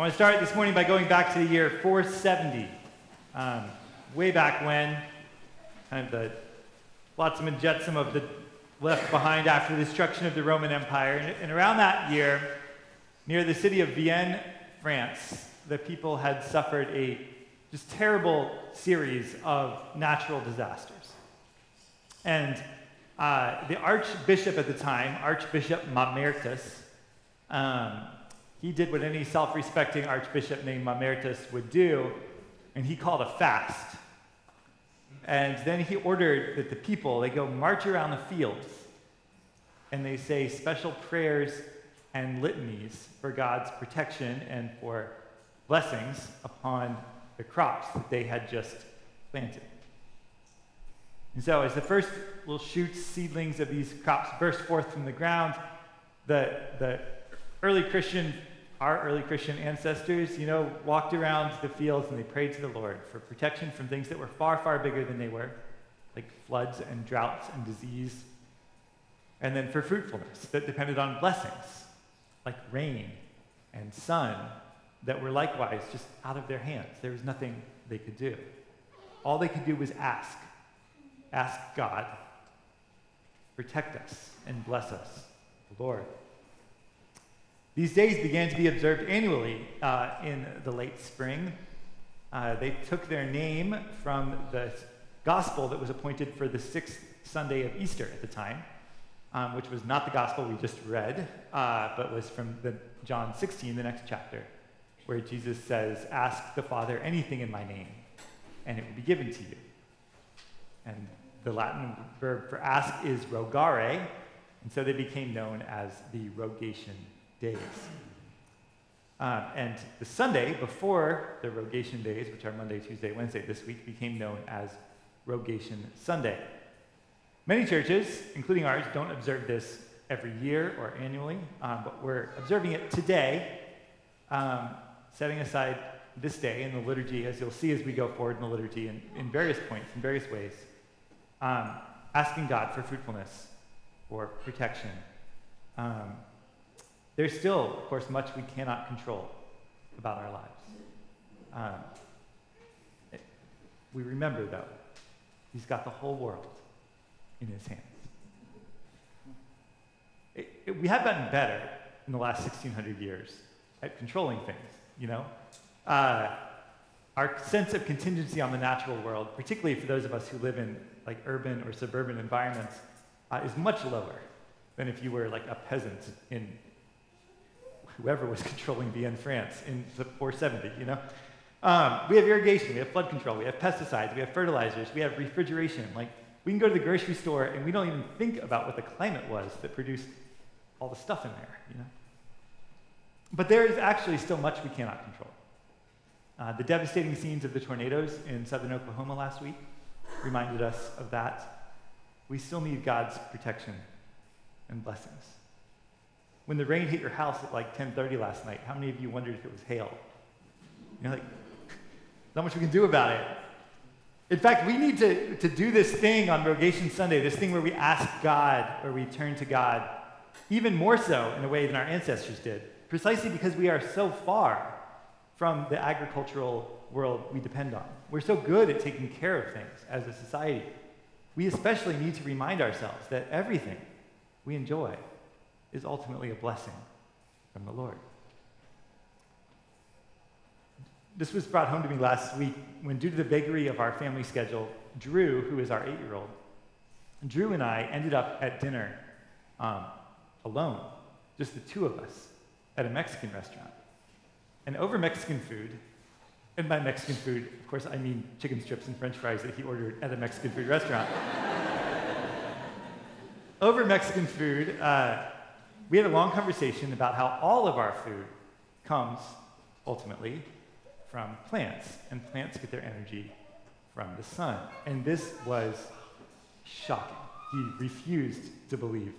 want to start this morning by going back to the year 470. Um, way back when, kind of the flotsam and jetsam of the left behind after the destruction of the Roman Empire. And, and around that year, near the city of Vienne, France, the people had suffered a just terrible series of natural disasters. And uh, the archbishop at the time, Archbishop Mamertus, um, he did what any self respecting archbishop named Mamertus would do, and he called a fast. And then he ordered that the people, they go march around the fields and they say special prayers and litanies for God's protection and for blessings upon the crops that they had just planted. And so, as the first little shoots, seedlings of these crops burst forth from the ground, the, the early Christian, our early Christian ancestors, you know, walked around the fields and they prayed to the Lord for protection from things that were far, far bigger than they were, like floods and droughts and disease. And then for fruitfulness that depended on blessings, like rain and sun, that were likewise just out of their hands. There was nothing they could do. All they could do was ask ask God, protect us and bless us, Lord. These days began to be observed annually uh, in the late spring. Uh, they took their name from the gospel that was appointed for the sixth Sunday of Easter at the time, um, which was not the gospel we just read, uh, but was from the, John 16, the next chapter, where Jesus says, Ask the Father anything in my name, and it will be given to you. And the Latin verb for ask is rogare, and so they became known as the Rogation Days. Uh, and the Sunday before the Rogation Days, which are Monday, Tuesday, Wednesday this week, became known as Rogation Sunday. Many churches, including ours, don't observe this every year or annually, um, but we're observing it today, um, setting aside this day in the liturgy, as you'll see as we go forward in the liturgy, in, in various points, in various ways um, asking God for fruitfulness or protection. Um, there's still, of course, much we cannot control about our lives. Um, it, we remember, though, He's got the whole world in His hands. It, it, we have gotten better in the last 1600 years at controlling things, you know? Uh, our sense of contingency on the natural world, particularly for those of us who live in like urban or suburban environments uh, is much lower than if you were like a peasant in whoever was controlling Vienne, France in the 470, you know? Um, we have irrigation, we have flood control, we have pesticides, we have fertilizers, we have refrigeration. Like, we can go to the grocery store and we don't even think about what the climate was that produced all the stuff in there, you know? But there is actually still much we cannot control. Uh, the devastating scenes of the tornadoes in southern Oklahoma last week reminded us of that. We still need God's protection and blessings. When the rain hit your house at like 10:30 last night, how many of you wondered if it was hail? You're like, not much we can do about it. In fact, we need to, to do this thing on Rogation Sunday, this thing where we ask God, or we turn to God, even more so in a way than our ancestors did, precisely because we are so far from the agricultural world we depend on. We're so good at taking care of things as a society. We especially need to remind ourselves that everything we enjoy is ultimately a blessing from the Lord. This was brought home to me last week when, due to the vagary of our family schedule, Drew, who is our eight year old, Drew and I ended up at dinner um, alone, just the two of us, at a Mexican restaurant. And over Mexican food, and by Mexican food, of course, I mean chicken strips and french fries that he ordered at a Mexican food restaurant. Over Mexican food, uh, we had a long conversation about how all of our food comes ultimately from plants, and plants get their energy from the sun. And this was shocking. He refused to believe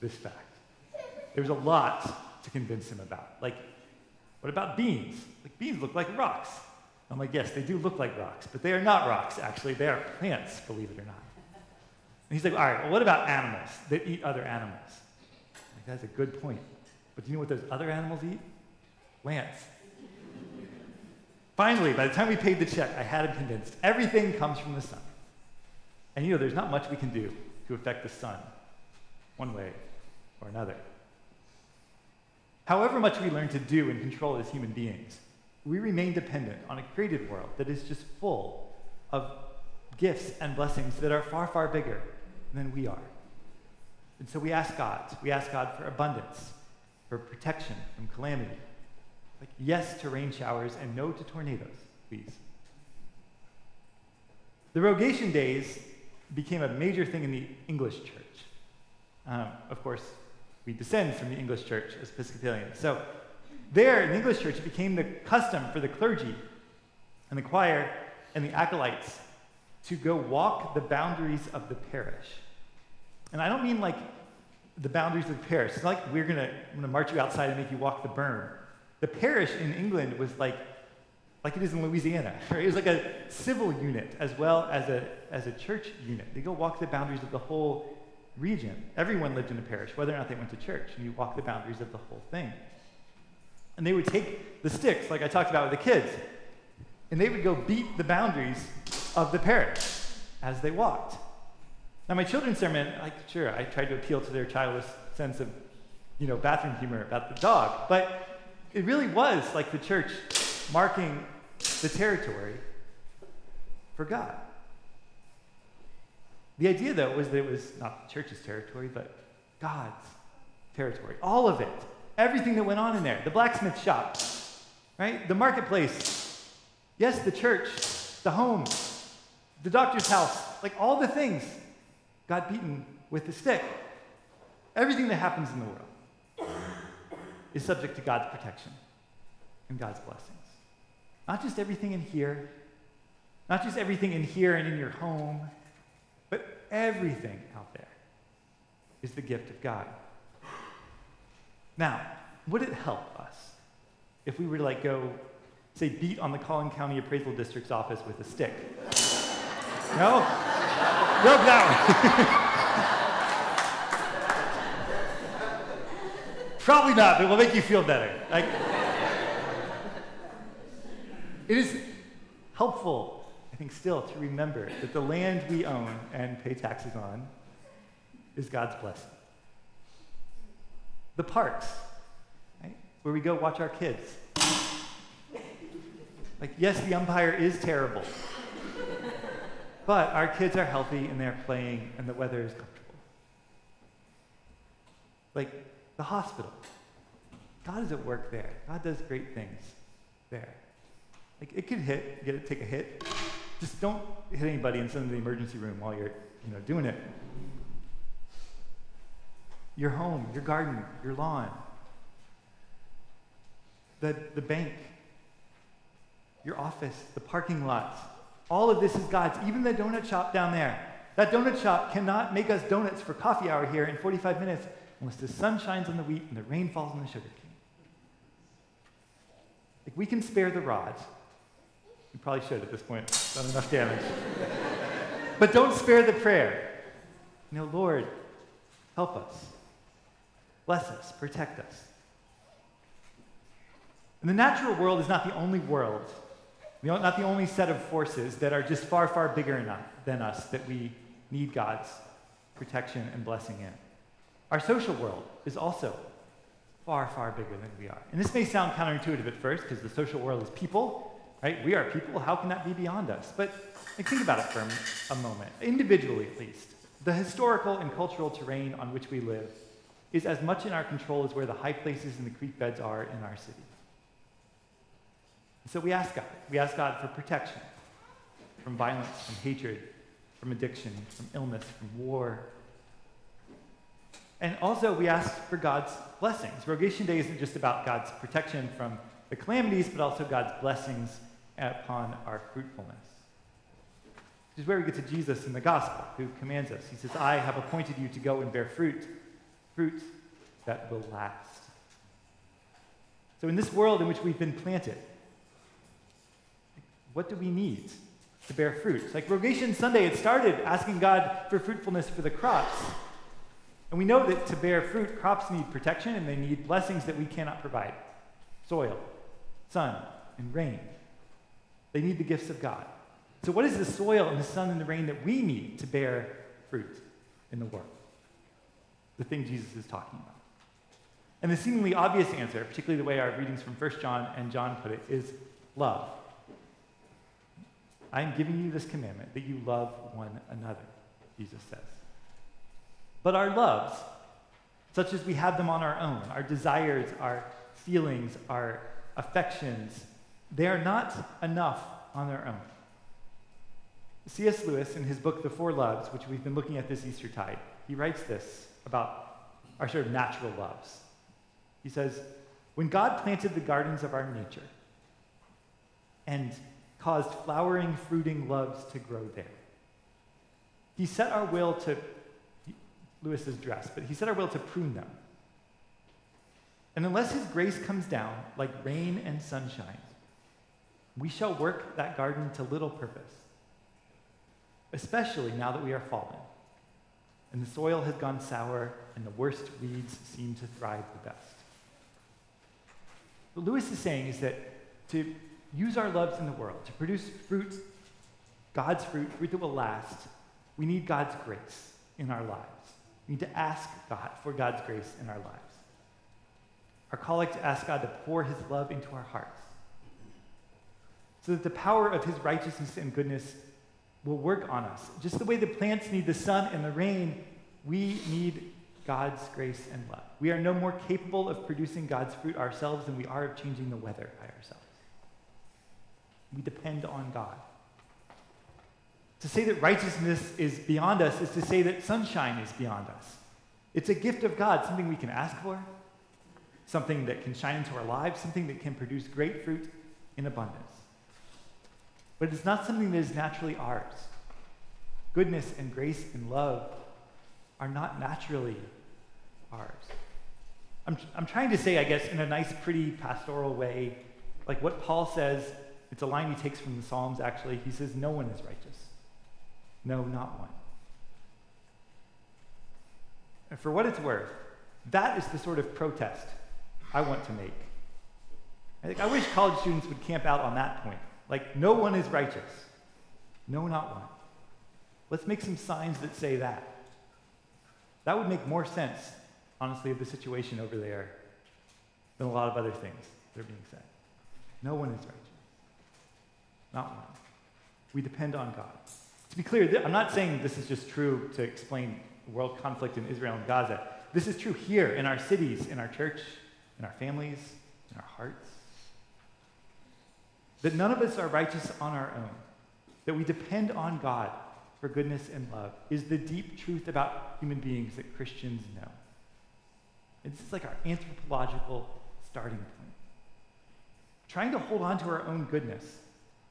this fact. There was a lot to convince him about. Like, what about beans? Like, beans look like rocks. I'm like, yes, they do look like rocks, but they are not rocks, actually. They are plants, believe it or not. And he's like, all right, well, what about animals that eat other animals? That's a good point. But do you know what those other animals eat? Plants. Finally, by the time we paid the check, I had him convinced everything comes from the sun. And you know, there's not much we can do to affect the sun one way or another. However much we learn to do and control as human beings, we remain dependent on a created world that is just full of gifts and blessings that are far, far bigger than we are. And so we ask God. We ask God for abundance, for protection from calamity. Like yes to rain showers and no to tornadoes, please. The Rogation days became a major thing in the English church. Um, of course, we descend from the English church as Episcopalians. So, there in the English church, it became the custom for the clergy and the choir and the acolytes to go walk the boundaries of the parish. And I don't mean like the boundaries of the parish. It's like we're going to gonna march you outside and make you walk the burn. The parish in England was like, like it is in Louisiana. Right? It was like a civil unit as well as a, as a church unit. They go walk the boundaries of the whole region. Everyone lived in a parish, whether or not they went to church, and you walk the boundaries of the whole thing. And they would take the sticks, like I talked about with the kids, and they would go beat the boundaries of the parish as they walked. Now, my children's sermon, like, sure, I tried to appeal to their childish sense of, you know, bathroom humor about the dog, but it really was like the church marking the territory for God. The idea, though, was that it was not the church's territory, but God's territory. All of it. Everything that went on in there. The blacksmith shop, right? The marketplace. Yes, the church, the home, the doctor's house, like all the things got beaten with a stick. Everything that happens in the world is subject to God's protection and God's blessings. Not just everything in here, not just everything in here and in your home but everything out there is the gift of God. Now, would it help us if we were to like go, say, beat on the Collin County Appraisal District's office with a stick? No? Nope, that. Probably not, but it will make you feel better. Like, it is helpful I think still to remember that the land we own and pay taxes on is God's blessing. The parks, right, where we go watch our kids. Like, yes, the umpire is terrible, but our kids are healthy and they're playing and the weather is comfortable. Like, the hospital. God is at work there. God does great things there. Like, it could hit, get it, take a hit, just don't hit anybody and send them to the emergency room while you're you know, doing it. Your home, your garden, your lawn, the, the bank, your office, the parking lots. All of this is God's, even the donut shop down there. That donut shop cannot make us donuts for coffee hour here in 45 minutes unless the sun shines on the wheat and the rain falls on the sugar cane. Like we can spare the rods, We probably should at this point. Done enough damage. but don't spare the prayer. You know, Lord, help us. Bless us. Protect us. And the natural world is not the only world, not the only set of forces that are just far, far bigger enough than us that we need God's protection and blessing in. Our social world is also far, far bigger than we are. And this may sound counterintuitive at first because the social world is people, right? We are people. How can that be beyond us? But like, think about it for a moment, individually at least. The historical and cultural terrain on which we live is as much in our control as where the high places and the creek beds are in our city. So we ask God. We ask God for protection from violence, from hatred, from addiction, from illness, from war. And also, we ask for God's blessings. Rogation Day isn't just about God's protection from the calamities, but also God's blessings upon our fruitfulness. This is where we get to Jesus in the gospel, who commands us. He says, I have appointed you to go and bear fruit, fruit that will last. So, in this world in which we've been planted, what do we need to bear fruit? Like Rogation Sunday, it started asking God for fruitfulness for the crops. And we know that to bear fruit, crops need protection and they need blessings that we cannot provide soil, sun, and rain. They need the gifts of God. So, what is the soil and the sun and the rain that we need to bear fruit in the world? The thing Jesus is talking about. And the seemingly obvious answer, particularly the way our readings from 1 John and John put it, is love. I am giving you this commandment that you love one another, Jesus says. But our loves, such as we have them on our own, our desires, our feelings, our affections, they are not enough on their own. C.S. Lewis, in his book, The Four Loves, which we've been looking at this Eastertide, he writes this about our sort of natural loves. He says, When God planted the gardens of our nature and caused flowering, fruiting loves to grow there, he set our will to, Lewis's dress, but he set our will to prune them. And unless his grace comes down like rain and sunshine, we shall work that garden to little purpose, especially now that we are fallen and the soil has gone sour and the worst weeds seem to thrive the best. What Lewis is saying is that to use our loves in the world, to produce fruit, God's fruit, fruit that will last, we need God's grace in our lives. We need to ask God for God's grace in our lives. Our calling to ask God to pour his love into our hearts so that the power of his righteousness and goodness will work on us. Just the way the plants need the sun and the rain, we need God's grace and love. We are no more capable of producing God's fruit ourselves than we are of changing the weather by ourselves. We depend on God. To say that righteousness is beyond us is to say that sunshine is beyond us. It's a gift of God, something we can ask for, something that can shine into our lives, something that can produce great fruit in abundance. But it's not something that is naturally ours. Goodness and grace and love are not naturally ours. I'm, I'm trying to say, I guess, in a nice, pretty pastoral way, like what Paul says, it's a line he takes from the Psalms, actually. He says, No one is righteous. No, not one. And for what it's worth, that is the sort of protest I want to make. I think I wish college students would camp out on that point. Like, no one is righteous. No, not one. Let's make some signs that say that. That would make more sense, honestly, of the situation over there than a lot of other things that are being said. No one is righteous. Not one. We depend on God. To be clear, I'm not saying this is just true to explain world conflict in Israel and Gaza. This is true here in our cities, in our church, in our families, in our hearts. That none of us are righteous on our own, that we depend on God for goodness and love is the deep truth about human beings that Christians know. It's like our anthropological starting point. Trying to hold on to our own goodness,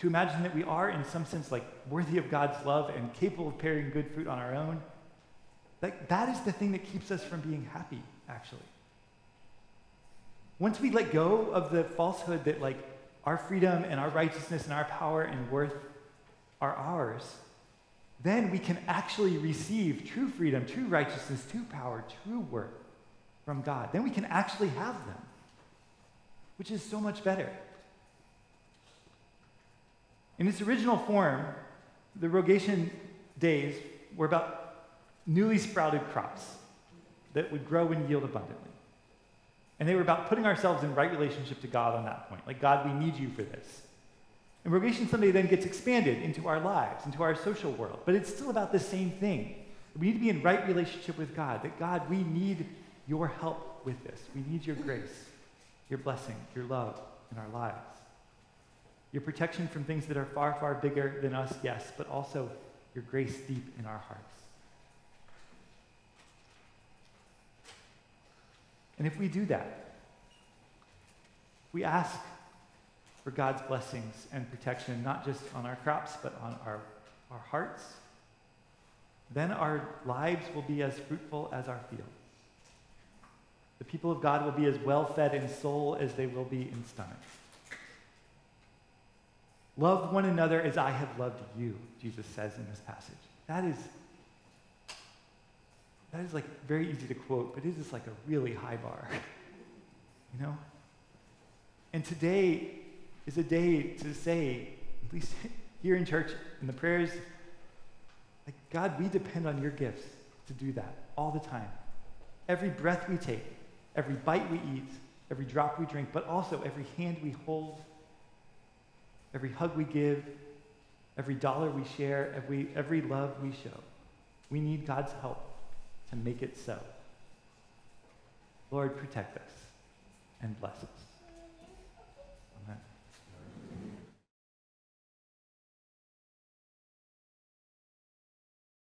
to imagine that we are, in some sense, like worthy of God's love and capable of bearing good fruit on our own, like, that is the thing that keeps us from being happy, actually. Once we let go of the falsehood that, like, our freedom and our righteousness and our power and worth are ours, then we can actually receive true freedom, true righteousness, true power, true worth from God. Then we can actually have them, which is so much better. In its original form, the Rogation days were about newly sprouted crops that would grow and yield abundantly. And they were about putting ourselves in right relationship to God on that point. Like, God, we need you for this. And Rogation Sunday then gets expanded into our lives, into our social world. But it's still about the same thing. We need to be in right relationship with God. That, God, we need your help with this. We need your grace, your blessing, your love in our lives. Your protection from things that are far, far bigger than us, yes, but also your grace deep in our hearts. And if we do that, we ask for God's blessings and protection, not just on our crops, but on our, our hearts, then our lives will be as fruitful as our fields. The people of God will be as well fed in soul as they will be in stomach. Love one another as I have loved you, Jesus says in this passage. That is that is like very easy to quote, but it is like a really high bar. you know? And today is a day to say, at least here in church, in the prayers, like, God, we depend on your gifts to do that all the time. Every breath we take, every bite we eat, every drop we drink, but also every hand we hold, every hug we give, every dollar we share, every, every love we show. We need God's help to make it so. Lord, protect us and bless us.